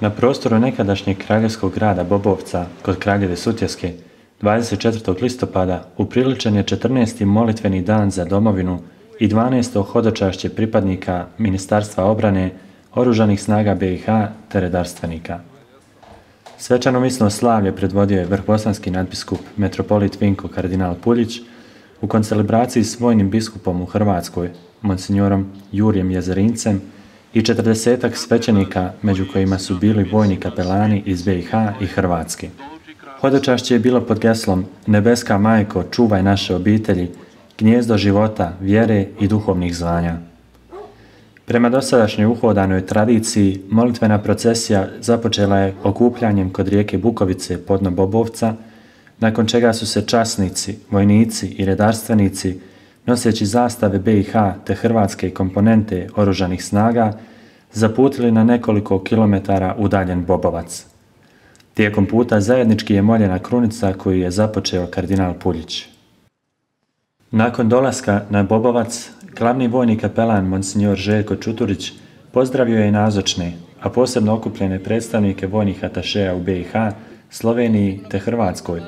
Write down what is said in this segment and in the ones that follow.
Na prostoru nekadašnjeg kraljevskog grada Bobovca kod kraljeve Sutjeske 24. listopada upriličen je 14. molitveni dan za domovinu i 12. hodočašće pripadnika Ministarstva obrane, Oružanih snaga BiH te redarstvenika. Svečano misno slavlje predvodio je vrhbosanski nadbiskup metropolit Vinko kardinal Puljić u koncelebraciji s vojnim biskupom u Hrvatskoj, monsignorom Jurijem Jezerincem i četrdesetak svećenika među kojima su bili vojni kapelani iz BiH i Hrvatske. Hodočašće je bilo pod geslom Nebeska majko, čuvaj naše obitelji, gnjezdo života, vjere i duhovnih zvanja. Prema dosadašnjoj uhodanoj tradiciji, molitvena procesija započela je okupljanjem kod rijeke Bukovice podno Bobovca, nakon čega su se časnici, vojnici i redarstvenici, noseći zastave BiH te hrvatske komponente oružanih snaga, zaputili na nekoliko kilometara udaljen Bobovac. Tijekom puta zajednički je moljena krunica koju je započeo kardinal Puljić. Nakon dolaska na Bobovac, glavni vojni kapelan Monsignor Željko Čuturić pozdravio je nazočne, a posebno okupljene predstavnike vojnih atašeja u BiH, Sloveniji te Hrvatskoj,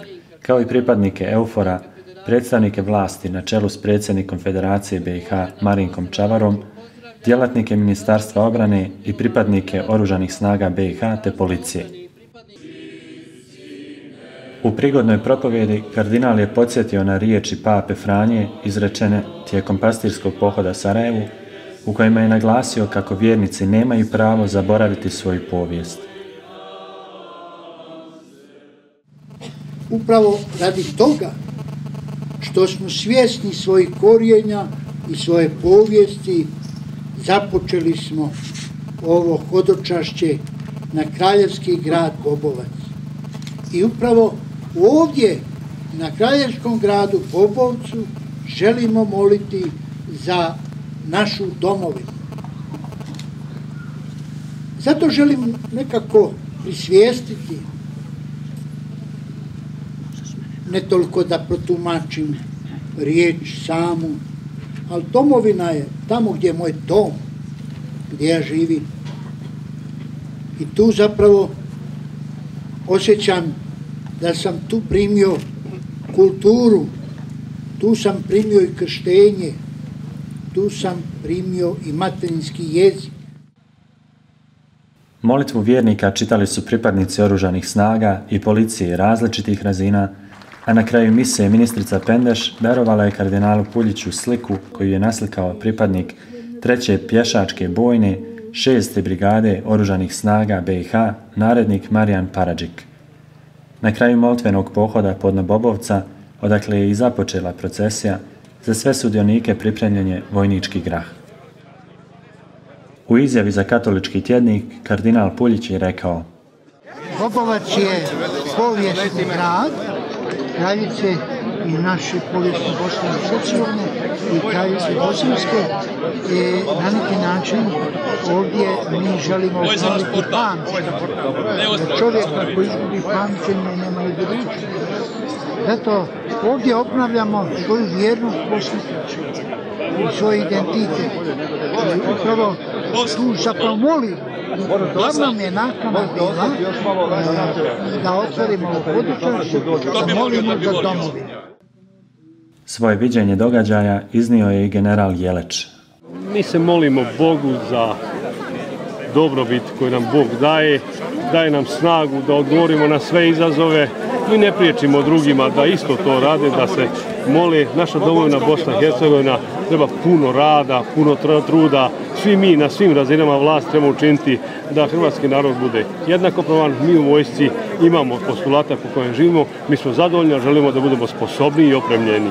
kao i pripadnike Eufora, predstavnike vlasti na čelu s predsjednikom Federacije BiH Marinkom Čavarom, djelatnike Ministarstva obrane i pripadnike Oružanih snaga BiH te policije. U prigodnoj propovjedi kardinal je podsjetio na riječi pape Franje izrečene tijekom pastirskog pohoda Sarajevu, u kojima je naglasio kako vjernici nemaju pravo zaboraviti svoju povijest. Upravo radi toga što smo svjesni svojih korijenja i svoje povijesti, započeli smo ovo hodočašće na kraljevski grad Bobovac. I upravo Ovdje na kraljevskom gradu Bobovcu želimo moliti za našu domovinu. Zato želim nekako prisvijestiti, ne toliko da protumačim riječ samu, ali domovina je tamo gdje je moj dom, gdje ja živim. I tu zapravo osjećam da sam tu primio kulturu, tu sam primio i krštenje, tu sam primio i materinski jezik. Molitvu vjernika čitali su pripadnici oružanih snaga i policije različitih razina, a na kraju mise ministrica Pendeš darovala je kardinalu Puljiću sliku koju je naslikao pripadnik treće pješačke bojne šeste brigade oružanih snaga BiH, narednik Marijan Paradžik. Na kraju molitvenog pohoda pod Bobovca, odakle je i započela procesija, za sve sudionike pripremljen je vojnički grah. U izjavi za katolički tjednik kardinal Puljić je rekao Bobovac je povijesni grad, kraljice i naše povijesne Bosne i Hercegovine i kraljice Bosanske i na neki način ovdje mi želimo obnoviti pamćenje. Čovjeka koji izgubi pamćenje nema i budućnosti. Zato ovdje obnavljamo svoju vjernost Bosni i svoj identitet. I upravo tu zapravo molim Glavnom je nakana bila da otvorimo područje, da molimo za domovinu. Svoje viđenje događaja iznio je i general Jeleć. Mi se molimo Bogu za dobrobit koju nam Bog daje, daje nam snagu da odgovorimo na sve izazove. Mi ne priječimo drugima da isto to rade, da se mole. Naša domovina Bosna i Hercegovina treba puno rada, puno truda. Svi mi na svim razinama vlasti trebamo učiniti da hrvatski narod bude jednako pravan. Mi u vojsci imamo postulata po kojem živimo. Mi smo zadovoljni, želimo da budemo sposobni i opremljeni.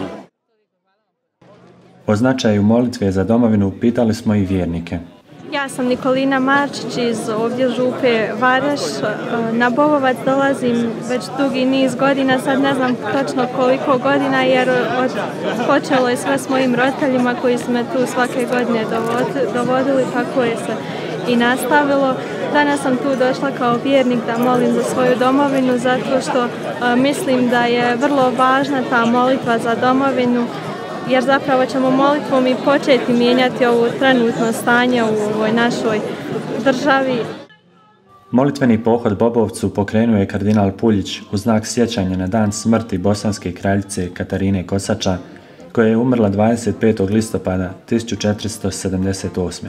O značaju molitve za domovinu pitali smo i vjernike. Ja sam Nikolina Marčić iz ovdje župe Varaš. Na Bovovac dolazim već dugi niz godina, sad ne znam točno koliko godina jer počelo je sve s mojim roditeljima koji su me tu svake godine dovodili, tako je se i nastavilo. Danas sam tu došla kao vjernik da molim za svoju domovinu zato što mislim da je vrlo važna ta molitva za domovinu jer zapravo ćemo molitvom i početi mijenjati ovo trenutno stanje u ovoj našoj državi. Molitveni pohod Bobovcu pokrenuo je kardinal Puljić u znak sjećanja na dan smrti bosanske kraljice Katarine Kosača, koja je umrla 25. listopada 1478.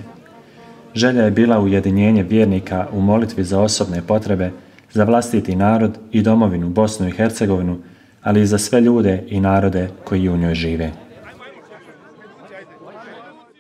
Želja je bila ujedinjenje vjernika u molitvi za osobne potrebe, za vlastiti narod i domovinu Bosnu i Hercegovinu, ali i za sve ljude i narode koji u njoj žive. One.